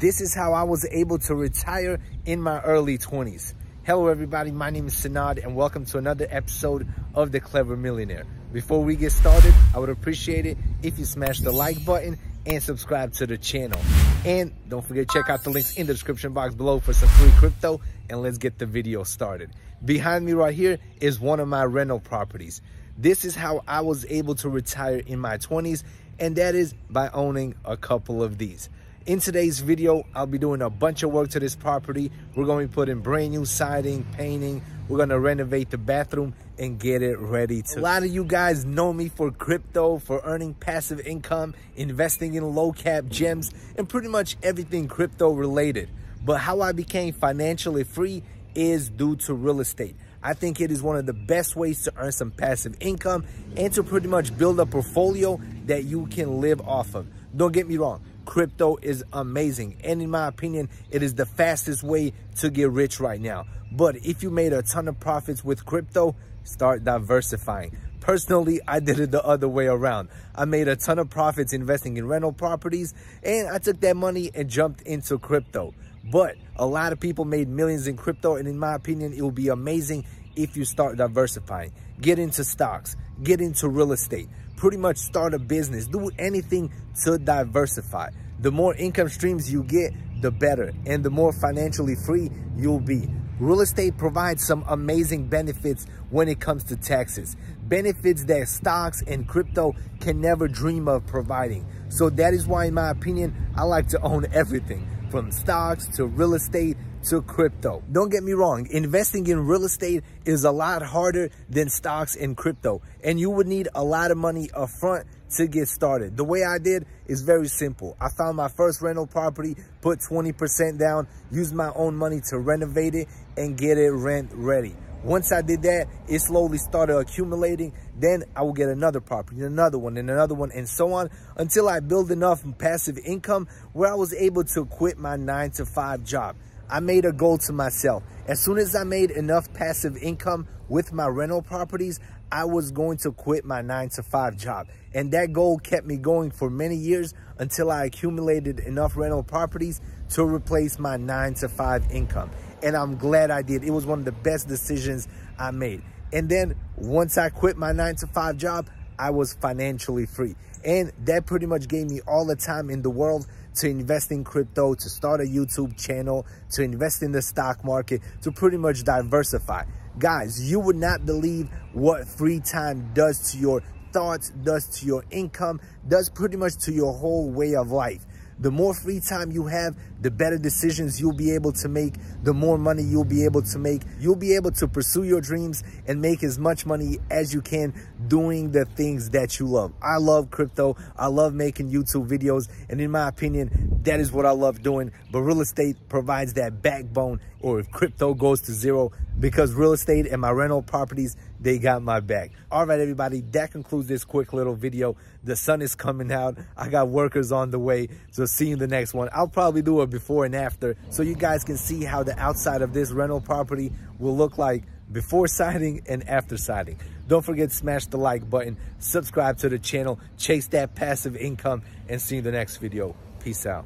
this is how I was able to retire in my early 20s. Hello everybody, my name is Sanad and welcome to another episode of The Clever Millionaire. Before we get started, I would appreciate it if you smash the like button and subscribe to the channel. And don't forget to check out the links in the description box below for some free crypto and let's get the video started. Behind me right here is one of my rental properties. This is how I was able to retire in my 20s and that is by owning a couple of these. In today's video, I'll be doing a bunch of work to this property. We're going to be putting brand new siding, painting. We're going to renovate the bathroom and get it ready to. A lot of you guys know me for crypto, for earning passive income, investing in low cap gems, and pretty much everything crypto related. But how I became financially free is due to real estate. I think it is one of the best ways to earn some passive income and to pretty much build a portfolio that you can live off of. Don't get me wrong, crypto is amazing. And in my opinion, it is the fastest way to get rich right now. But if you made a ton of profits with crypto, start diversifying. Personally, I did it the other way around. I made a ton of profits investing in rental properties and I took that money and jumped into crypto. But a lot of people made millions in crypto. And in my opinion, it will be amazing if you start diversifying. Get into stocks, get into real estate, pretty much start a business, do anything to diversify. The more income streams you get, the better. And the more financially free you'll be. Real estate provides some amazing benefits when it comes to taxes. Benefits that stocks and crypto can never dream of providing. So that is why, in my opinion, I like to own everything from stocks to real estate to crypto. Don't get me wrong, investing in real estate is a lot harder than stocks and crypto, and you would need a lot of money up front to get started. The way I did is very simple. I found my first rental property, put 20% down, used my own money to renovate it and get it rent ready. Once I did that, it slowly started accumulating. Then I will get another property, another one, and another one, and so on until I build enough passive income where I was able to quit my nine to five job. I made a goal to myself. As soon as I made enough passive income with my rental properties, I was going to quit my nine to five job. And that goal kept me going for many years until I accumulated enough rental properties to replace my nine to five income and I'm glad I did. It was one of the best decisions I made. And then once I quit my nine to five job, I was financially free. And that pretty much gave me all the time in the world to invest in crypto, to start a YouTube channel, to invest in the stock market, to pretty much diversify. Guys, you would not believe what free time does to your thoughts, does to your income, does pretty much to your whole way of life. The more free time you have, the better decisions you'll be able to make, the more money you'll be able to make. You'll be able to pursue your dreams and make as much money as you can doing the things that you love. I love crypto. I love making YouTube videos. And in my opinion, that is what I love doing. But real estate provides that backbone or if crypto goes to zero because real estate and my rental properties, they got my back. All right, everybody, that concludes this quick little video. The sun is coming out. I got workers on the way. So see you in the next one. I'll probably do a before and after so you guys can see how the outside of this rental property will look like before siding and after siding. Don't forget to smash the like button, subscribe to the channel, chase that passive income, and see you in the next video. Peace out.